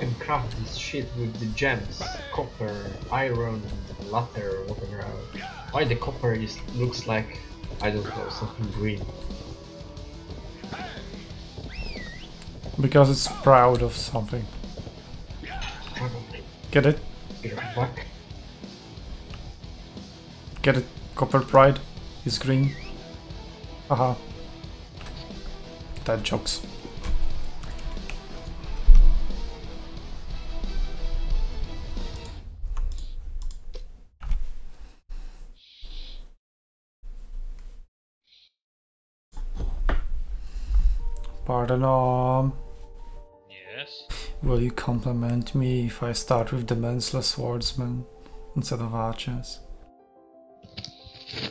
can craft this shit with the gems, copper, iron, leather, whatever. Why the copper is looks like I don't know something green? Because it's proud of something. Probably. Get it? Get it? Copper pride is green. Haha. That jokes. Pardon, um, Yes. will you compliment me if I start with the Mensla Swordsman instead of archers?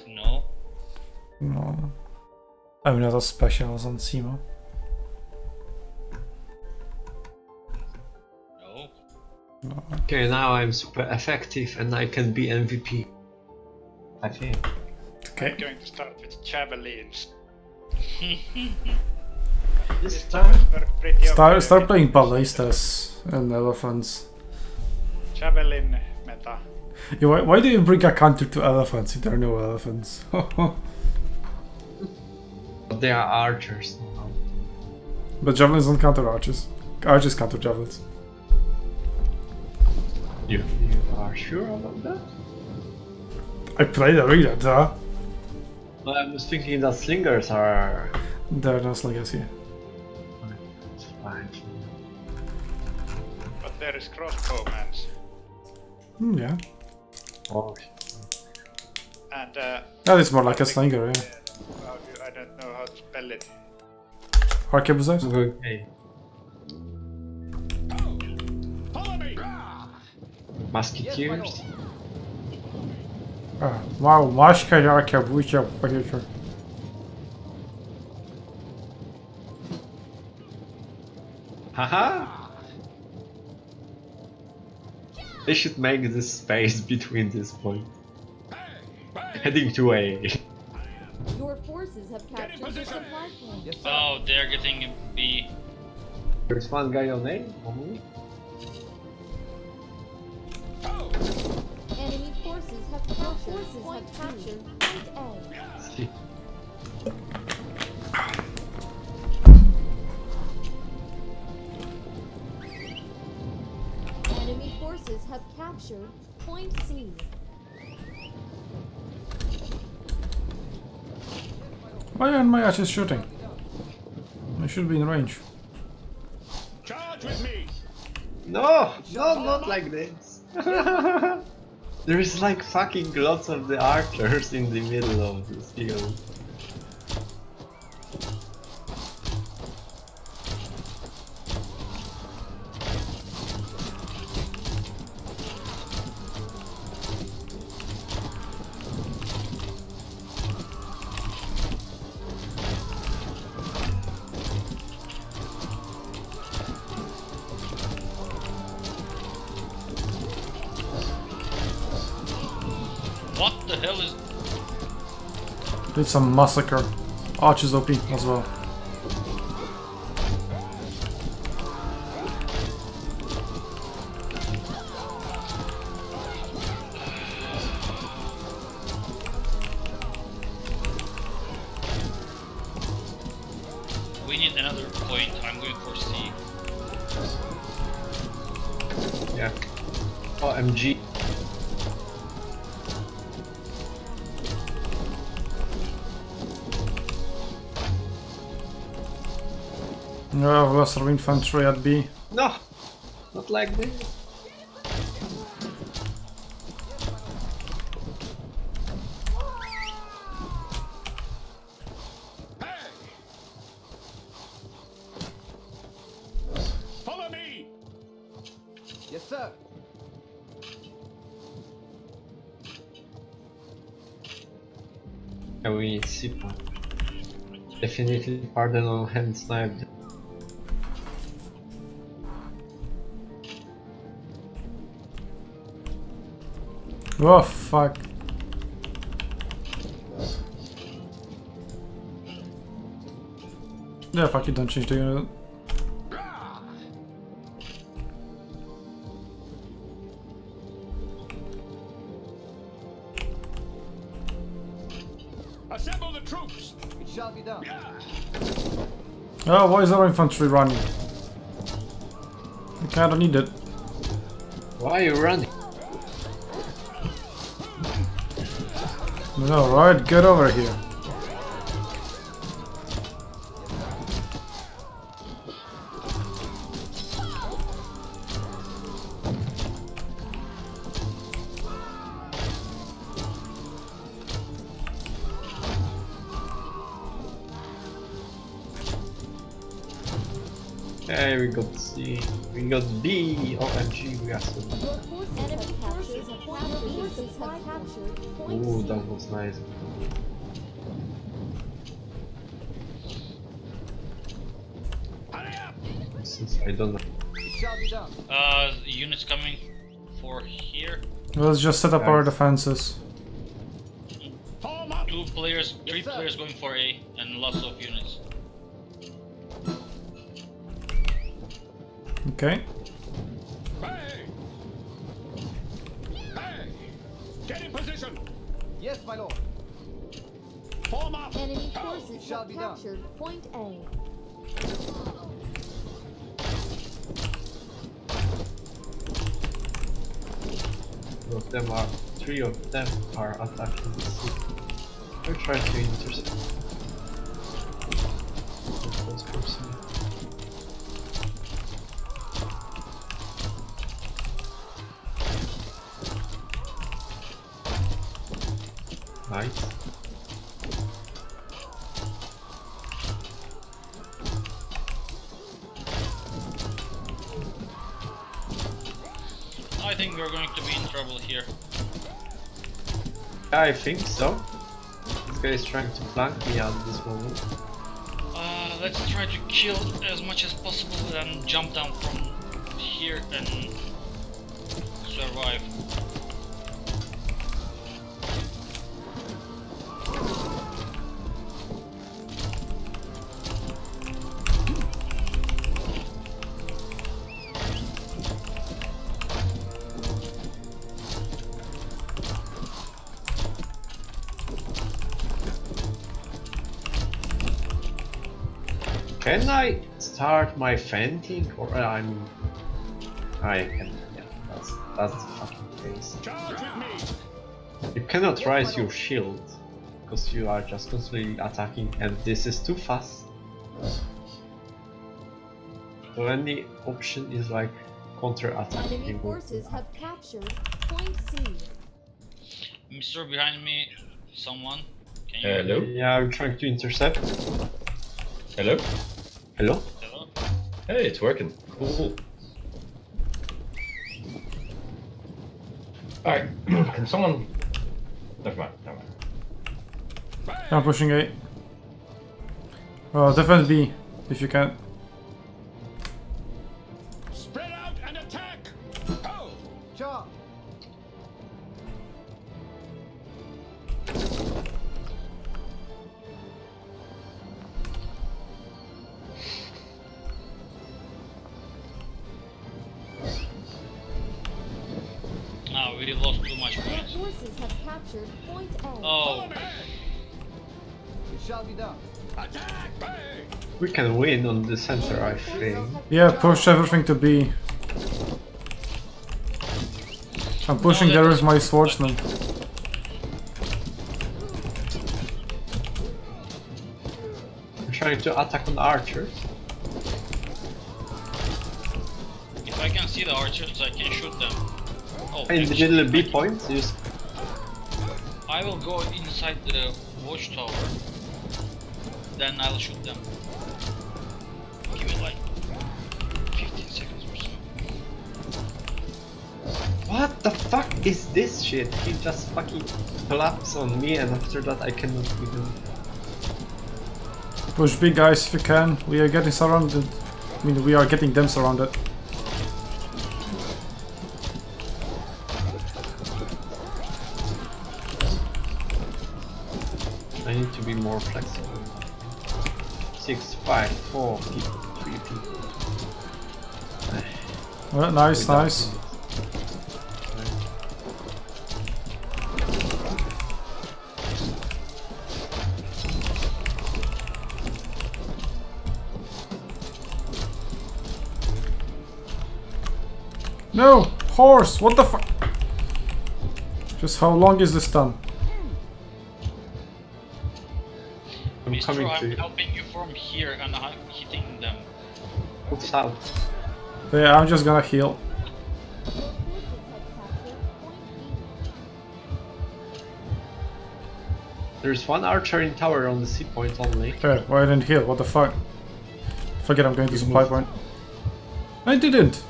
No. No. I'm not as special as on Simo. No. Okay, now I'm super effective and I can be MVP. I think. Okay. I'm going to start with javelins. This This time, does Start start playing ballistas and elephants. Javelin meta. Yeah, why, why do you bring a counter to elephants if there are no elephants? they are archers now. but javelins don't counter archers. Archers counter javelins. You, you are sure about that? I played arena, duh. Well, I was thinking that slingers are There are no slingers here. There is crossbowmans. Hmm, yeah. Oh, And uh, That is more like a slinger, yeah. how do, I don't know how to spell it. Arquebusers? okay. Musketeers? Ah, wow, Mashka Arquebuser. Arquebuser. Haha! They should make this space between this point. Heading to A. Your forces have captured the supply point. Oh, they're getting B. There's one guy on A only. Enemy forces have captured forces have captured point A. have captured point C. Why aren't my archers shooting? I should be in range. Charge with me! No! No, not like this! there is like fucking lots of the archers in the middle of this field. The hell is... Did some massacre. Archers OP as well. We need another point. I'm going for C. Yeah. Oh, OMG. No, I've lost our infantry at B. No! Not like this. Follow me! Yes, sir. Yeah, we need Definitely pardon on hand sniped. Oh, fuck. Yeah, fuck you, don't change the unit. Assemble the troops! It shall be done. Oh, why is our infantry running? Okay, I don't need it. Why are you running? No, right, get over here. Hey, we got C. We got D. OMG, we got so. Captured captured point Ooh, that was nice. Since I don't know. It shall be done. Uh, units coming for here. Let's just set up our defenses. Two players, three sir. players going for A, and lots of units. Okay. My lord. Form up. Enemy forces shall have be done. captured point A. Of them are. Three of them are attacking the C. We're trying to intercept. the first person. I think we're going to be in trouble here. I think so. This guy is trying to flank me at this moment. Uh, let's try to kill as much as possible and jump down from here and survive. Can I start my fending or uh, I'm I can yeah that's that's the fucking case. Charge with me. You cannot raise your shield because you are just constantly attacking and this is too fast. The only option is like counter Enemy attacking. forces have captured point C. Mr. behind me, someone. Can you? Hello? Yeah, I'm trying to intercept. Hello? Hello? Hello? Hey, it's working. Cool. Alright, can someone... Never mind, never mind. I'm pushing A. Uh, defend B, if you can. Forces have captured point A. Oh, It shall be done. Attack. Hey. We can win on the center I think. Yeah, push everything to B. I'm pushing that there with my work. swordsman. I'm trying to attack on archers. if I can see the archers, I can shoot them. Oh, In the actually, middle B I can- point, just I will go inside the watchtower. Then I'll shoot them. Give it like 15 seconds or so. What the fuck is this shit? He just fucking collapsed on me and after that I cannot even... Push B, guys, if you can. We are getting surrounded. I mean, we are getting them surrounded. I need to be more flexible. Six, five, four people, three people. Well, nice, Without nice. No! Horse! What the fuck? Just how long is this done? Coming to I'm you. helping you from here and I'm hitting them. Move south. Yeah, I'm just gonna heal. Your forces have captured Point B. There's one archer in tower on the C point only. Yeah, why I didn't heal? What the fuck? Forget I'm going to supply point. I didn't!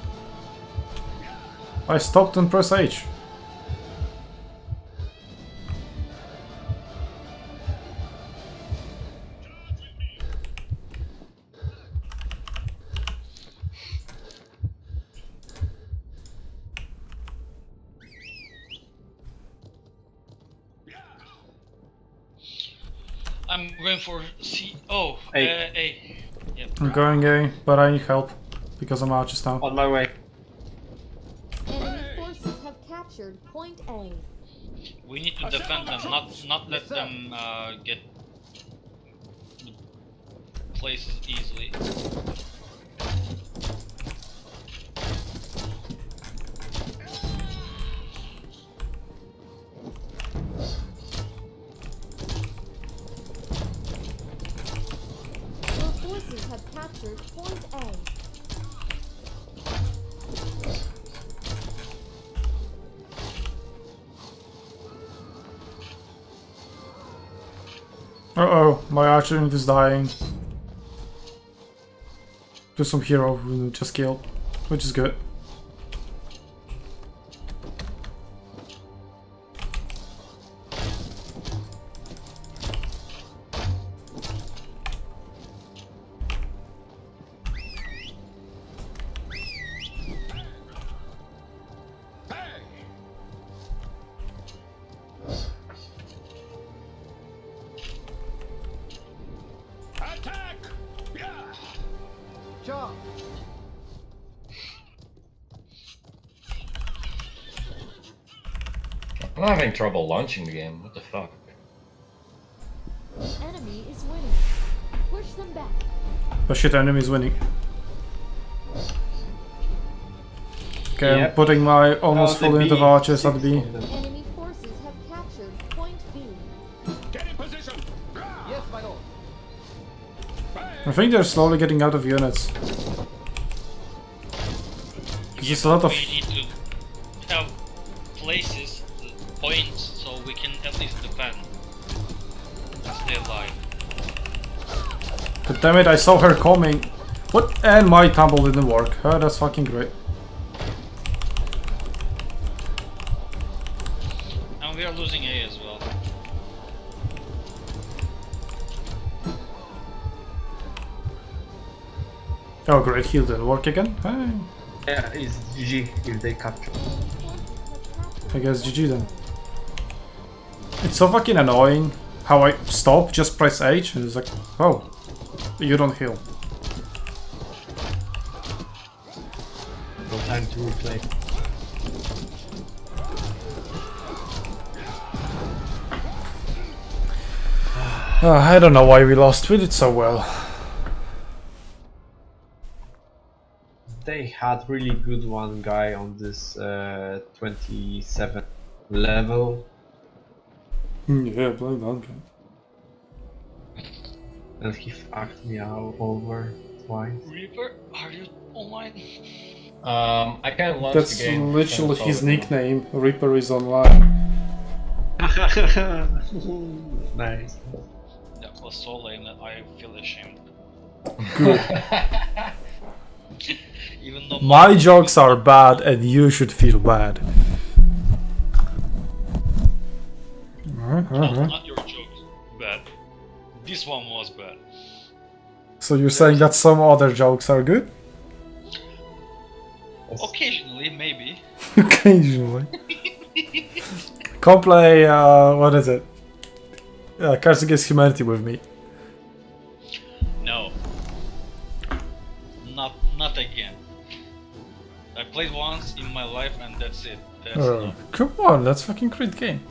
I stopped and press H. going A, but I need help. Because I'm out just now. On my way. Enemy forces have captured Point A. We need to defend them, not not let them uh, get places easily. Uh oh, my archer is dying. Just some hero who just killed, which is good. I'm having trouble launching the game. What the fuck? Enemy is winning. Push them back. Oh shit, enemy is winning. Okay, I'm putting my almost Oh, full unit of archers at Six B. Enemy forces have captured Point B. Get in position! Yes, my lord. I think they're slowly getting out of units. Because it's a lot of... damn it, I saw her coming. What? And my tumble didn't work. Oh, that's fucking great. And we are losing A as well. Oh great, heal didn't work again? Hey, Yeah, it's GG if they capture. I guess GG then. It's so fucking annoying how I stop, just press H, and it's like, oh, you don't heal. No time to replay. Uh, I don't know why we lost, we did so well. They had really good one guy on this uh, 27 level yeah, blame that guy. And he fucked me out over twice. Reaper, are you online? Um, I can't launch That's the game. literally so- his nickname, Reaper is online. nice. That was so lame that I feel ashamed. Good. Even though My jokes are bad and you should feel bad. No, not. Bad. This one was bad. So you're saying that some other jokes are good? Occasionally, maybe. Occasionally. Come play, uh, what is it? Uh, Cards Against Humanity with me. No. Not not again. I played once in my life and that's it. That's Uh, come on, that's fucking great game.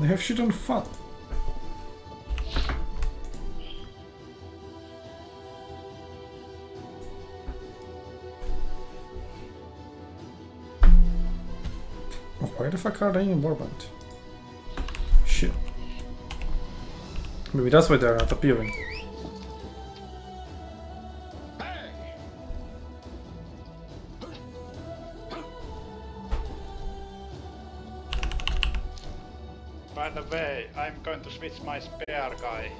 They have shit on fun. Why the fuck are they in Warband? Shit. Maybe that's why they're not appearing. Going to switch my spare guy.